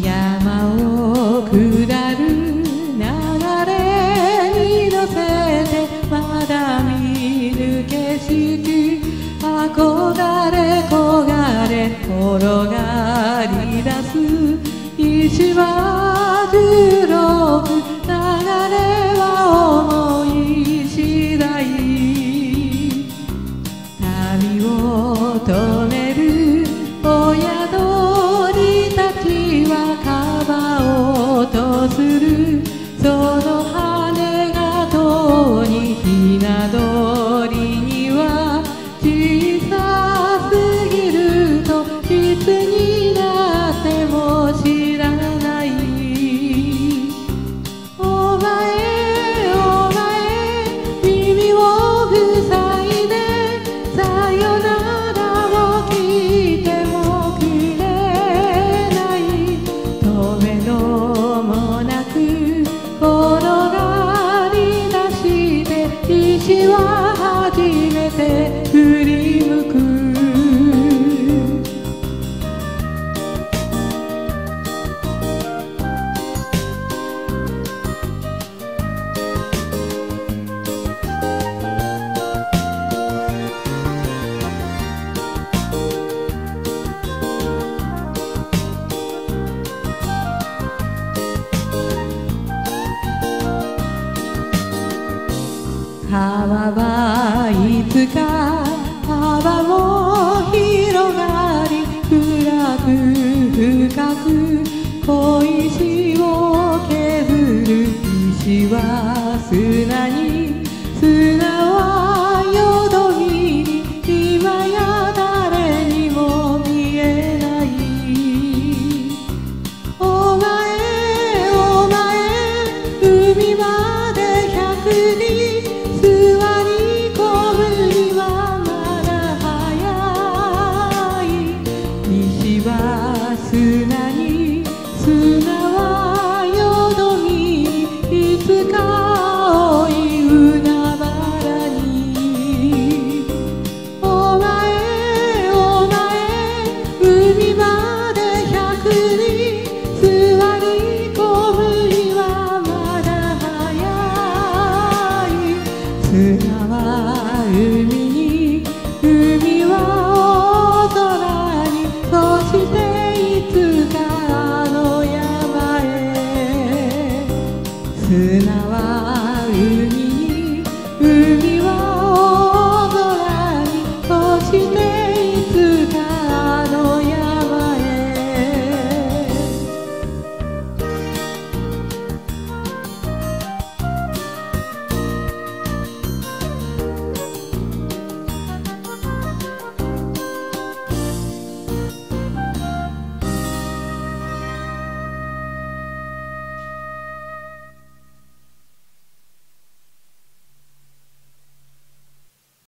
山を下る流れに乗せてまだ見ぬ景色憧れ焦がれ転がり出す一番はいつか幅も広がり暗く深く小石を削る石は砂に砂は淀みいつか青い海原にお前お前海まで百に座り込むにはまだ早い砂は海妻は海に海は